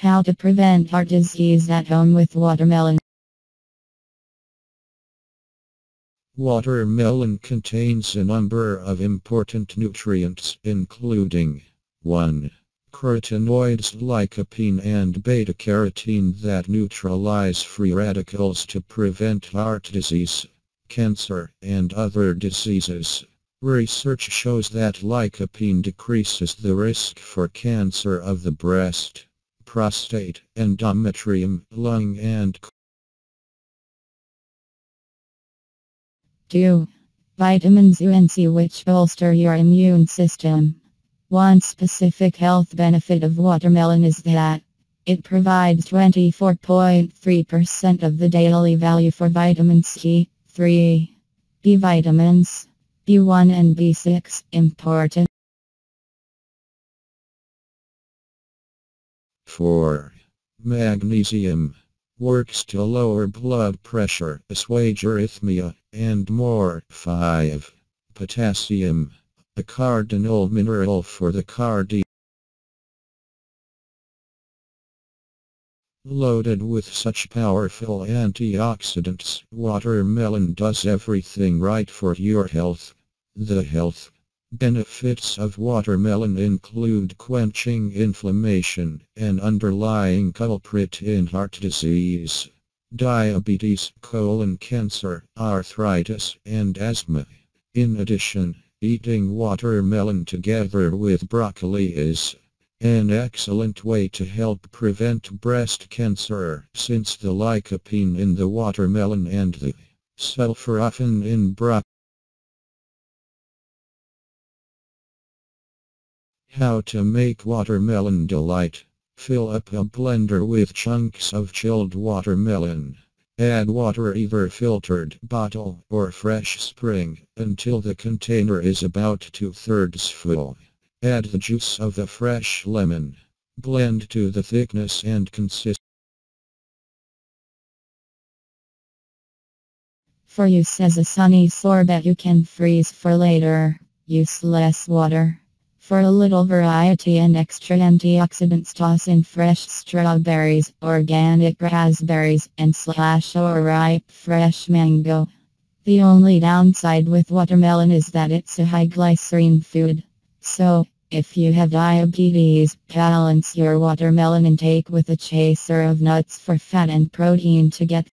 How to prevent heart disease at home with watermelon. Watermelon contains a number of important nutrients, including 1. Carotenoids lycopene and beta carotene that neutralize free radicals to prevent heart disease, cancer, and other diseases. Research shows that lycopene decreases the risk for cancer of the breast prostate, endometrium, lung and 2. Vitamins U and C which bolster your immune system. One specific health benefit of watermelon is that it provides 24.3% of the daily value for vitamin C. 3. B vitamins B1 and B6 important 4. Magnesium works to lower blood pressure, assuage arrhythmia, and more. 5. Potassium, a cardinal mineral for the cardi. Loaded with such powerful antioxidants, watermelon does everything right for your health. The health Benefits of watermelon include quenching inflammation, an underlying culprit in heart disease, diabetes, colon cancer, arthritis, and asthma. In addition, eating watermelon together with broccoli is an excellent way to help prevent breast cancer since the lycopene in the watermelon and the sulforaphane in broccoli How to make watermelon delight. Fill up a blender with chunks of chilled watermelon. Add water either filtered bottle or fresh spring until the container is about two-thirds full. Add the juice of the fresh lemon. Blend to the thickness and consistency. For use as a sunny sorbet you can freeze for later. Use less water. For a little variety and extra antioxidants toss in fresh strawberries, organic raspberries, and slash or ripe fresh mango. The only downside with watermelon is that it's a high glycemic food. So, if you have diabetes, balance your watermelon intake with a chaser of nuts for fat and protein to get